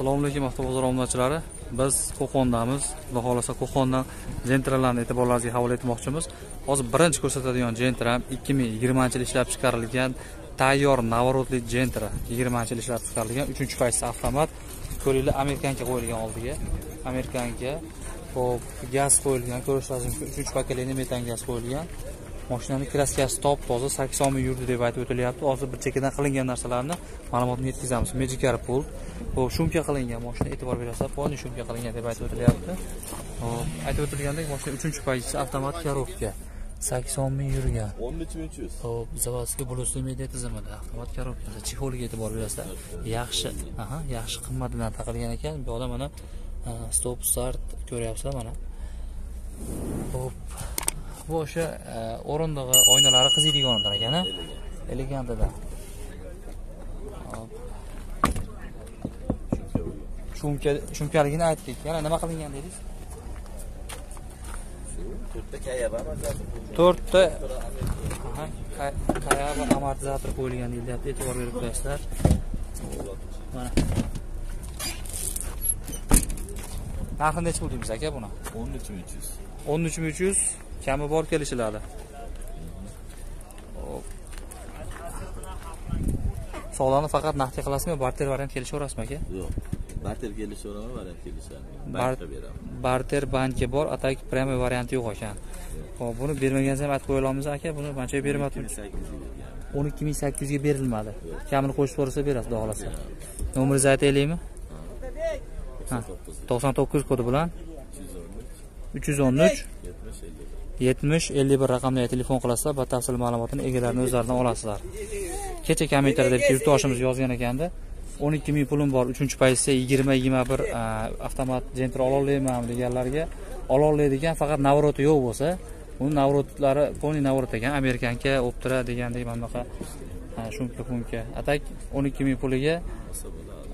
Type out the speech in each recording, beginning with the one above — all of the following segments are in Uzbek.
assalomu alaykum avtobozor obunachilari biz qo'qondamiz xudo xohlasa qo'qondan jentralarni e'tiborlaringizga havola etmoqchimiz. Hozir birinchi ko'rsatadigan jentram ikki ming yigirmanchi yil ishlab chiqarilgan tayyor наворотli jentra yigirmanchi yil ishlab chiqarilgan uchinchi paytsi avtomat? Ko'ringlar amerikanka qo'yilgan oldiga. Amerikanka hop gaz qo'yilgan ko'rishlaringiz mumkin uchinchi pokoleniya metan gaz qo'yilgan. Mashinani kraskasi top toza sakson ming yurdi deb aytib o'tilyapti. Hozir bir chekkadan qilingan narsalarni ma'lumotni yetkazamiz. Mejikar pul hop shumka qilingan mashina e'tibor berasizlar полный shumka qilingan deb aytib o'tilyapti. Hop aytib o'tilgandek mashina uchinchi pozitsiya avtomat коробка sakson ming yurgan. O'n nechi ming uch yuz hop заводской брусli media tizimida avtomat коробкада chexoliga e'tibor berasizlar. Yaxshi aha yaxshi qimmat bilan taqilgan ekan. Bu yoqda mana e, stop start ko'ryapsizlar mana. Hop bu o'sha e, o'rindig'i oynalari qiziydiganidan ekan a elegantidan shumka shumkaligini aytdik. Yana nima qilingan dedingiz? To'rtta kayaba to'rtta amortizator qo'yilgan deyilyapti e'tibor berib qo'yasizlar mana. Narxi nechi pul deymiz aka buni? O'n nechi ming uch yuz. O'n uch ming uch yuz kami bor kelishiladi sog'larni faqat naqdga qilasizmi barter variant kelishaverasizmi aka? Yo'q. Barter kelishaveraman variant kelishadi Bar- bankka beraman. Barter banki bor atak prямой varianti yo'q ekan hop buni bermagansiz ham aytib qo'ya olamiz aka. Buni qanchaga bermadi o'n ikki ming sakkiz yuzga berilmadi kamini qo'shib yuborsa berasiz xudo xohlasa nomeringizni aytaylikmi to'qson to'qqiz kodi bilan uch uch yuz o'n uch. Yetmish ellik. Bir raqamli telefon qilasizlar batafsil ma'lumotini egalarini o'zlaridan olasizlar. Kecha kommentariyada bitta yurtdoshimiz yozgan ekanda o'n ikki ming pulim bor uchinchi pozitsiya yigirma yigirma bir e, avtomat jentr ololmayman deganlarga ololmaydigan faqat navroti yo'q bo'lsa uni navrotlari полный navrot ekan amerikanka optira degandek mana bunaqa e, shumka pumka a atak o'n ikki ming puliga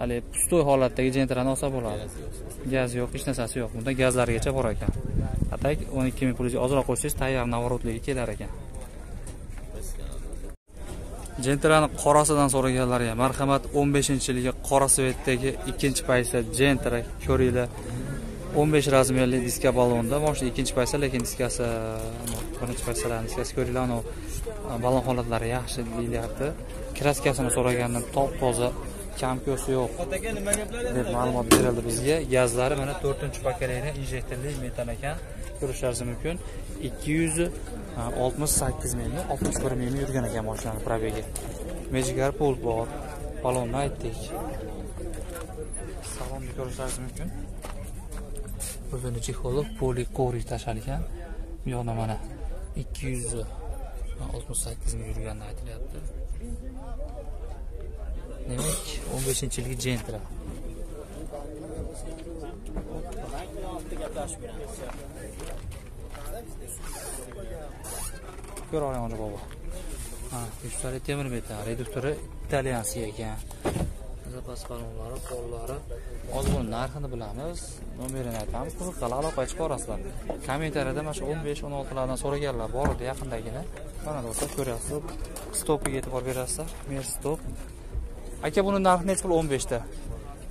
haligi pustoy holatdagi jentrani olsa bo'ladi. Gaz yo'q hech narsasi yo'q. Bunda gazlarigacha bor ekan. Atak o'n ikki ming puliga ozroq qo'shsangiz tayyor наворотлigi kelar ekan. Jentrani qorasidan so'raganlarga marhamat o'n beshinchi yilgi qora svetdagi ikkinchi paysa jentra ko'ringlar. o'n besh razmerli diska balonda moshina ikkinchi paysa lekin diskasi birinchi paysalarni diskasi ko'ringlar anavi balon holatlari yaxshi deyilyapti kraskasini so'ragandim top toza kamko'si yo'q. Deb ma'lumot berildi bizga. Gazlari mana to'rtinchi pokoleniya injektorli metan ekan. Ko'rishlaringiz mumkin. Ikki yuz oltmish sakkiz mingmi oltmish bir mingmi yurgan ekan mashinani probegi mejigar pult bor. Balonni aytdik. Salonni ko'rishlaringiz mumkin. O'zini chexoli poli kovrik tashalgan bu yoqda mana ikki yuz oltmish sakkiz ming yurgani aytilyapti. Demak o'n beshinchi yilgi jentra ko'ra olaman bobo ha yuztali temir metan reduktori italyanskiy ekan zapas balonlari qo'llari hozir buni narxini bilamiz. Nomerini aytamiz. Qiziqqanlar aloqaga chiqib kommentariyada mana shu o'n besh o'n oltilardan so'raganlar bor edi yaqindagina. Mana do'stlar ko'ryapsizlar stopiga e'tibor berasizlar. Mer stop. Aka buni narxi nechi pul o'n beshta.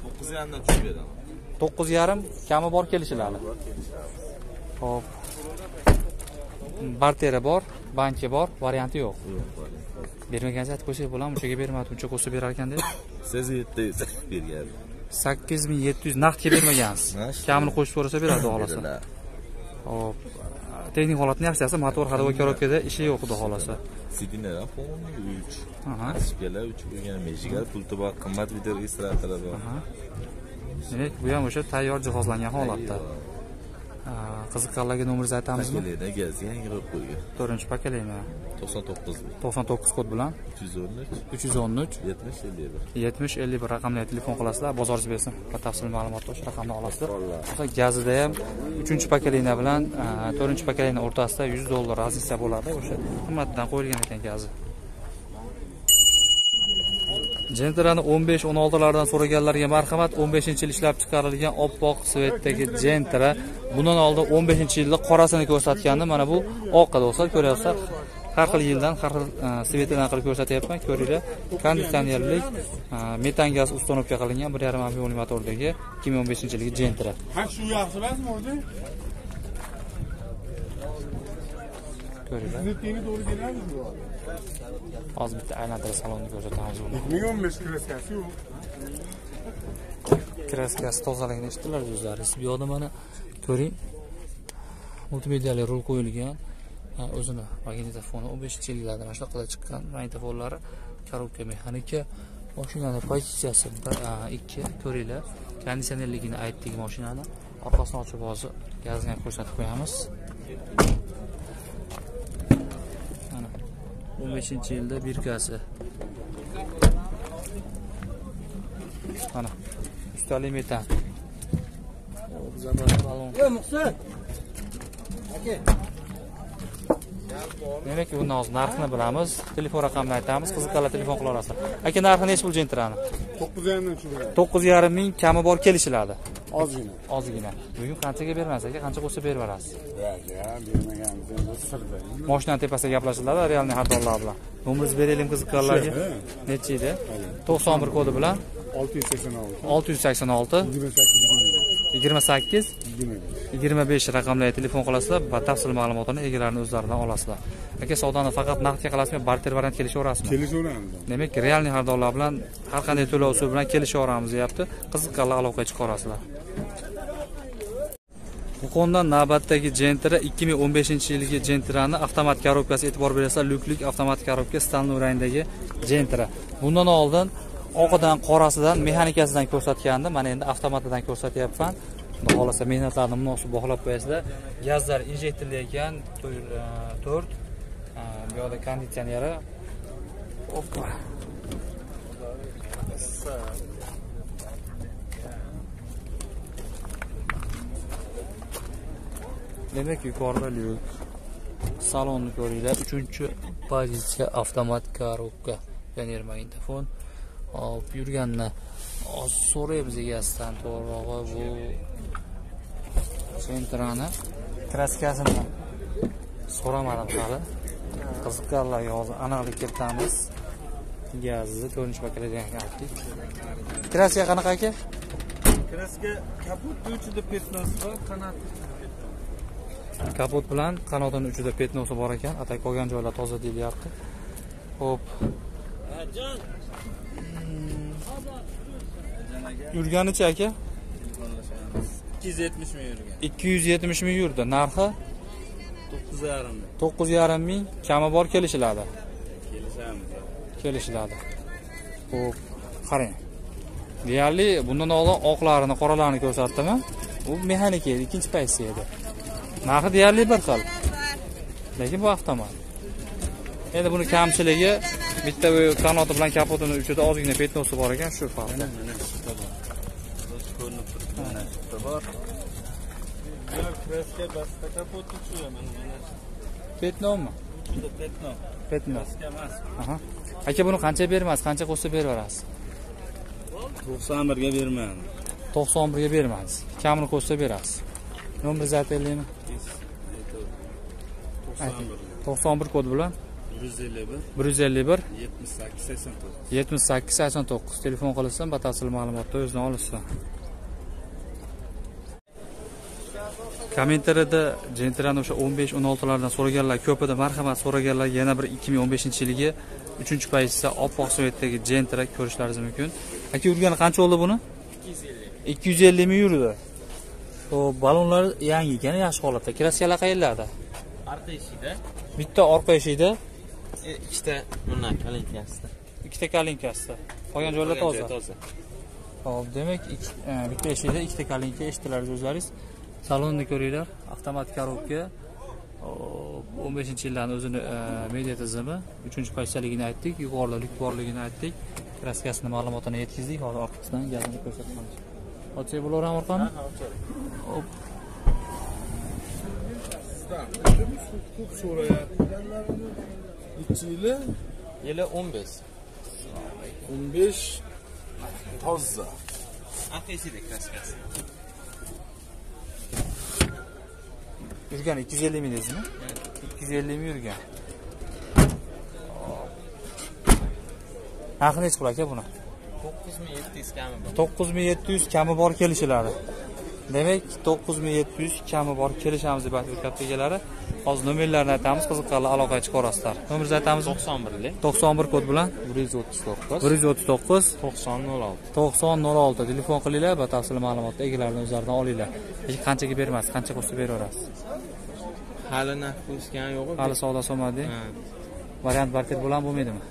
To'qqiz yarimdan tushib beraman to'qqiz yarim kami bor kelishiladi ho'p barteri bor banki bor varianti yo'q. Bermagansiz aytib qo'ysangiz bo'ladimi unchaga bermadi uncha qo'shsa berar ekan deb siz yetti yuz bergan. Sakkiz ming yetti yuz naqdga bermagansiz kamini qo'shib yuborsa beradi xudo xohlasa hop texnik holatni yaxshisi motor ходовой коробкада ishi yo'q xudo xohlasa Sidinlar полный uch Aha. Aspela uch bo'lgan mejigar pulti bor qimmat video registratori bor demak bu ham o'sha tayyor jihozlangan holatda qiziqqanlarga nomeringizni aytamizmi Pakeleda gaz yangi qilib qo'ygan. To'rtinchi pokoleniya to'qson to'qqiz to'qson to'qqiz kod bilan? Uch yuz o'n uch. Uch yuz o'n uch. Yetmish ellik bir. Yetmish ellik bir raqamli telefon qilasizlar. Bozoringiz bersin. Batafsil ma'lumotni o'sha raqamdan olasizlar. Gazida ham uchinchi pokoleniya bilan a, to'rtinchi pokoleniya o'rtasida yuz dollar razница bo'ladi. O'sha qimmatdan qo'yilgan ekan gazi jentrani o'n besh o'n oltilardan so'raganlarga marhamat o'n beshinchi yil ishlab chiqarilgan oppoq svetdagi Gentra. bundan oldin o'n beshinchi yilda qorasini ko'rsatgandim mana bu oqqa do'stlar ko'ryapsizlar har xil yildan har xil e, svetidan qilib ko'rsatyapman ko'ringlar konditsionerlik e, metan gaz установка qilingan bir yarim объемный motordagi ikki ming o'n beshinchi yilgi gentra ha shu yaxshi emasmi o'zi ko'ringlar tengi to'g'ri keladimi? Hozir bitta aylantirib salonni ko'rsatamiz o'n besh kraskasi yo'q. Kraskasi tozaligini eshitdilar o'zlaringiz bu yoqda mana ko'ring multimediali rul qo'yilgan o'zini magnitofoni o'n beshinchi yillarda mana shunaqa chiqqan magnitofonlari korobka mexanika mashinani pozitsiyasi bir a, ikki ko'ringlar. Konditsionerligini aytdik mashinani. Orqasini ochib hozir gazini ham ko'rsatib qo'yamiz 2015 yilda birkasi mana ustali metan. Demak bundan hozir narxini bilamiz. Telefon raqamini aytamiz. Qiziqqanlar telefon qila olasizlar aka narxi necha pul jentirani? To'qqiz yarim ming to'qqiz yarim ming kami bor kelishiladi. Ozgina. Ozgina. Bugun qanchaga bermaysiz aka? Qancha qo'ysa berib yuborasiz endi sirda moshinani tepasida gaplashiladi realniy xaridorlar bilan. Nomeringizni beraylik qiziqqanlarga. Shu, nechi edi? To'qson bir kodi bilan olti yuz sakson olti. olti yuz sakson olti. Yigirma sakkiz yigirma sakkiz yigirma besh. raqamlarga telefon qilasizlar batafsil ma'lumotini egalarini o'zlaridan olasizlar. Aka savdoni faqat naqdga qilasizmi barter variant kelishaverasizmi? Kelishaveramiz. Demak realniy xaridorlar bilan har qanday to'lov usuli bilan kelishaveramiz deyapti. Qiziqqanlar aloqaga chiqa olasizlar qo'qondan navbatdagi jentra 2015 yilgi jentrani avtomat korobkasi e'tibor berasizlar. Lyuklik avtomat korobka stanley rangdagi jentra bundan oldin oqidan qorasidan mexanikasidan ko'rsatgandim mana endi avtomatidan ko'rsatyapman. Xudo xohlasa mehnatlarni munosib baholab qo'yasizlar. Gazlar injektorlayotgan to'rt bu yoqda konditsioneri. Oppa. demak yuqorida lyuk. Salonni ko'ringlar. Uchinchi pozitsiya avtomat korobka pioner magnitofon hop yurganini hozir so'raymiz egasidan to'g'rirog'i bu sentrani kraskasini so'ramadim hali. Qiziqqanlarga hozir aniqlik kiritamiz. Gazni ko'rinish bakaladigan aytdik kraska qanaqa aka? Kraska kaput uchida petnosi bor, qanot kapot bilan qanotini uchida petnosi bor ekan. Atak qolgan joylar toza deyilyapti ho'p yurganicha aka? 270 ming yurgan. ikki yuz yetmish ming yurdi. Narxi? 9,5 ming. to'qqiz yarim ming. Kami bor kelishiladi. Kelishamiz. kelishiladi. Ho'p qarang. Deyarli bundan oldin oqlarini qoralarini ko'rsatdimi? U mexanika edi ikkinchi pozitsiya edi. Narxi deyarli bir xil. Lekin bu avtomat. Endi buni kamchiligi bitta bu kanoti bilan kapotini uchida ozgina petnosi bor ekan shu farqi Mana shuda bor. O'zi ko'rinib turibdi. Mana shuda bor. Bular kraska basta kaput uchiga mana mana petnomi shuda petno. petno Kraska emas. aha aka buni qancha bermaysiz qancha qo'shsa beraverasiz 91 ga bermayman. to'qson birga bermaysiz kamini qo'shsa berasiz aytaylikmi 91 to'qson bir kod bilan 151 bir yuz ellik bir. 78 89. yetmish sakkiz sakson to'qqiz. telefon qilishsa batafsil ma'lumotni o'zidan olishsin kommentariyada jentrani o'sha o'n besh o'n oltilardan so'raganlar ko'p edi marhamat so'raganlar yana bir ikki ming o'n beshinchi yilgi uchinchi pozitsiya oppoq svetdagi jentra ko'rishlaringiz mumkin. Aka yurgani qancha bo'ldi buni? ikki yuz ellik ming yurdi. Ho'p ballonlar yangi ekan yaxshi holatda. Kraskalar qayerlarda Orqa eshikda. Bitta orqa eshikda ikkita mana kalinkasida. ikkita kalinkasida qolgan joylar toza Toza. Hop, demak e, bitta eshikda ikkita kalinka eshitdilar o'zlaringiz. Salonni ko'ringlar, avtomat korobka. Hop, 15 yillarning o'zini e, media tizimi, 3-pozitsiyaligini aytdik, yuqorida lyuk borligini aytdik. Kraskasini ma'lumotini yetkazdik, hozir orqasidan gazini ko'rsatamiz. Ochsak bo'laverami orqani? Hop, ko'p so'rayapti nechi yili yili o'n 15 o'n besh. Toza aqsida kraskasi yurgan ikki yuz ellik ming deysizmi? Ikki yuz ellik ming yurgan. Narxi nechi pul aka buni? To'qqiz ming yetti yuz kami bor. To'qqiz ming yetti yuz kami bor kelishiladi demak to'qqiz yetti kami bor kelishamiz deb hozir nomerlarini aytamiz qiziqqanlar aloqaga chiqa olasizlar nomeringizni aytamizmi to'qson birlik to'qson bir kod bilan? bir yuz o'ttiz to'qqiz. Bir yuz o'ttiz to'qqiz. To'qson nol olti. To'qson nol olti. Telefon qilinglar batafsil ma'lumotni egalarini o'zlaridan olinglar. Lekin qanchaga bermaysiz qancha qolsa beraverasiz. Hali narx ko'rishgani yo'q hali savdo solmadi Ha. variant barter bo'ladimi bo'lmaydimi?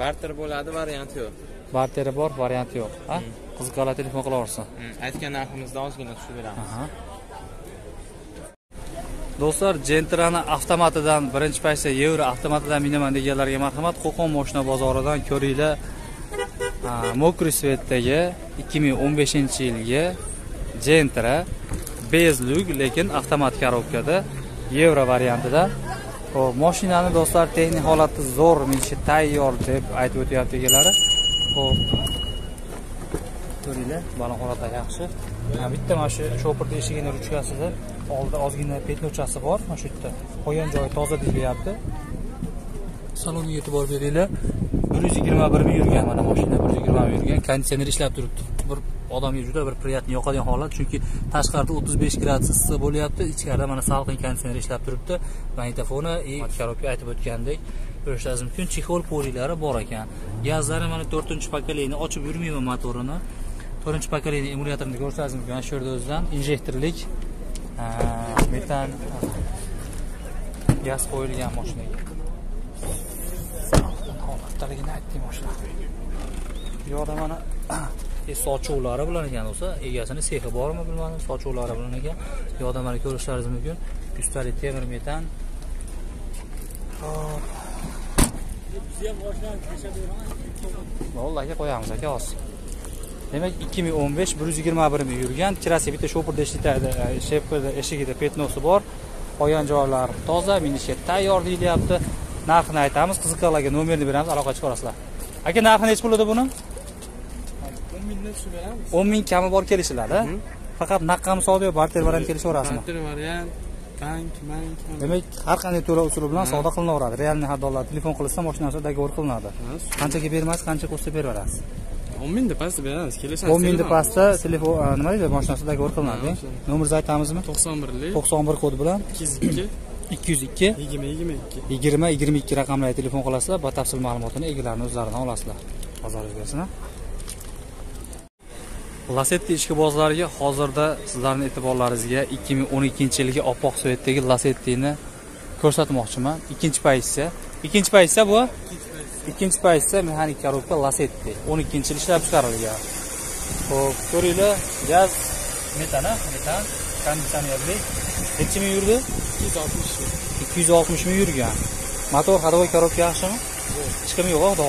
Barter bo'ladi varianti yo'q. Barteri bor varianti yo'q ha? Qiziqqanlar telefon qilaversin. Hmm, aytgan narximizdan ozgina tushib beramiz. Do'stlar jentrani avtomatidan birinchi paytda yevro avtomatidan minaman deganlarga marhamat. Qo'qon moshina bozoridan ko'ringlar. Mokri svetdagi 2015 yilgi jentra bezlyuk lekin avtomat korobkada yevro variantida. Xo'p, mashinani do'stlar texnik holati zo'r minishi tayyor deb aytib o'tyapti egalari Xo'p, ko'ringlar baland holati yaxshi. Ha, bitta mana shu shopirni eshigini ruchkasida oldida ozgina petnochasi bor mana shu yerda. Qolgan joyi toza deyilyapti. Salonga e'tibor beringlar bir yuz yigirma bir ming yurgan mana mashina bir yuz yigirma ming yurgan konditsioner ishlab turibdi. Bir odamga juda bir приятный yoqadigan holat chunki tashqarida o'ttiz besh gradus issiq bo'lyapti. Ichkarida mana salqin konditsioner ishlab turibdi. Magnitofoni и коробка aytib o'tgandek ko'rishlaringiz mumkin chexol poliklari bor ekan. Gazlari mana to'rtinchi pokoleniya ochib yurmayman motorini. To'rtinchi pokoleniya emulyatorni ko'rishlaringiz mumkin. Mana shu yerda o'zidan injektorlik metan. Gaz qo'yilgan mashinaga holatdaligini aytding mashina bu yoqda mana e, sochuvlari bilan ekan bo'lsa egasini sexi bormi bilmadim. Sochuvlari bilan ekan. Bu yoqda mana ko'rishlaringiz mumkin. Ustalik temir metan. Hop. Vallahi qo'yamiz aka hozir demak 2015 121 ming yurgan kirasi bitta shopirda ishlaydi shepirda eshigida petnosi bor. Qolgan joylari toza minishi tayyor deyilyapti. Narxini aytamiz qiziqqanlarga nomerni beramiz aloqa chiqa olasizlar aka narxi nechi pul edi buni? o'n mingdan tushib beramiz. 10 ming kami bor kelishiladi faqat naqdmi savdo yo barter variant kelishaverasizmi? barter variant bank bank demak har qanday to'lov usuli bilan savdo qilinaveradi. Realniy xaridorlar telefon qilsa mashinasi dogovor qilinadi. Qanchaga bermaysiz qancha qo'shsa beraverasiz o'n pastda beramiz kelishamiz 10 mingni pastda telefon nima deydi mashinasi dogovor qilinadi. Nomeringizni aytamizmi? To'qson birlik 91 kod bilan. ikki yuz ikki. 202 yigirma yigirma ikki. 20 22 raqamlarga telefon qilasizlar. Batafsil ma'lumotini egalarini o'zlaridan olasizlar. Bozoringiz bersin Lasetti ishqibozlariga hozirda sizlarning e'tiborlaringizga 2012 yilgi oppoq svetdagi Lasetti'ni ko'rsatmoqchiman. Ikkinchi pozitsiya. Ikkinchi pozitsiya bu? Ikkinchi pozitsiya mexanik korobka Lasetti. 12 yil ishlab chiqarilgan. Xo'p, ko'ringlar, gaz metan, metan, konditsionerli. Necha ming yurdi? ikki yuz oltmish 260 ming yurgan. Motor ходовой korobka yaxshimi? Chiqimi yo'q, xudo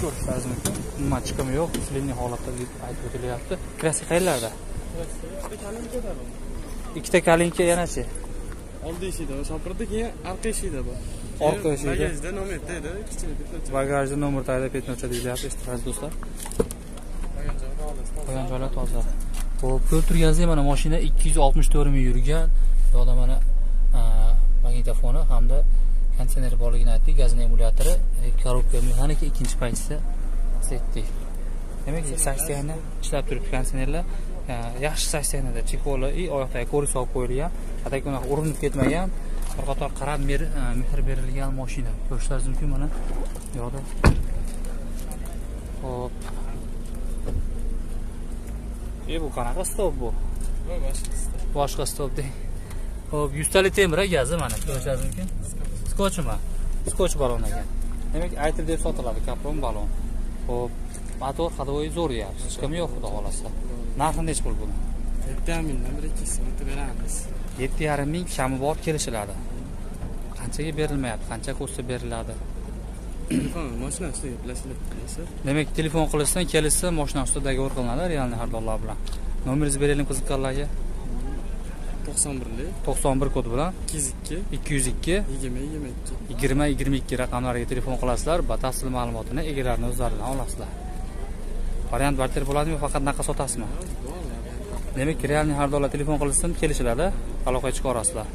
ko'rishlaringiz mumkin umuman chiqimi yo'q slenniy holatda deb aytib o'tilyapti kraska qayerlarda ikkita kalinka yanachi oldi eshikda shopirda keyin orqa eshikda bor Orqa eshikda. bagajda nomerda edi kichkina bitta bagajni nomer tagida petnocha deyilyapti eshitdingiz do'stlar. Qolgan joylar toza. Ho'p ko'rib turganingizdek mana mashina ikki yuz oltmish to'rt ming yurgan. Bu yoqda mana magnitofoni hamda konditsioneri borligini aytdik gazni emulyatori korobka mexanika ikkinchi pozitsiya setdik demak saksiyani ishlab turibdi konditsionerlar yaxshi saksiyada chekoli и oyoqdagi ko'rik solib qo'yilgan. Ataki unaqa urinib ketmagan bir qator qarab mer mehr berilgan mashina ko'rishlaringiz mumkin mana. Bu yoqda. Ho'p e bu qanaqa stop bu? Boshqa stop. Deng. Ho'p yuztalik temir gazi mana. Ko'rishlaringiz mumkin? Skochmi skoch balon ekan demak aytib deb sotiladi. Kapron balon. Ho'p motor ходовой zo'r deyapsiz. Chiqimi yo'q xudo xohlasa. Narxi nechi pul buni? Yetti yarim mingdan bir ikki soatda beramiz. Yetti yarim ming kami bor kelishiladi qanchaga berilmayapti? Qancha ko'rsa beriladi? Telefon ustida gaplashiladi demak telefon qilishsa kelishsa moshina ustida dogovor qilinadi realniy xaridorlar bilan. Nomeringizni beraylik qiziqqanlarga to'qson birlik. To'qson bir kod bilan. ikki yuz ikki. ikki yuz ikki. Yigirma yigirma ikki. Yigirma yigirma ikki raqamlariga telefon qilasizlar batafsil ma'lumotini egalarini o'zlaridan olasizlar. Variant barter bo'ladimi yo faqat naqa sotasizmi? Demak realniy xaridorlar telefon qilishsin kelishiladi aloqaga chiqa olasizlar